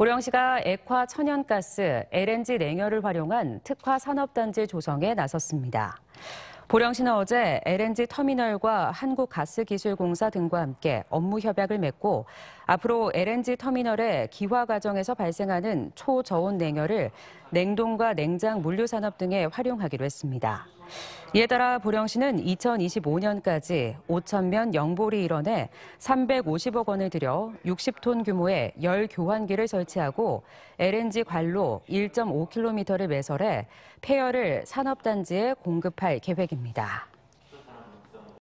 보령시가 액화 천연가스 LNG 냉열을 활용한 특화 산업단지 조성에 나섰습니다. 보령시는 어제 LNG 터미널과 한국가스기술공사 등과 함께 업무 협약을 맺고 앞으로 LNG 터미널의 기화 과정에서 발생하는 초저온 냉열을 냉동과 냉장 물류 산업 등에 활용하기로 했습니다. 이에 따라 보령시는 2025년까지 5천면 영보리 일원에 350억 원을 들여 60톤 규모의 열 교환기를 설치하고 LNG 관로 1.5km를 매설해 폐열을 산업단지에 공급할 계획입니다.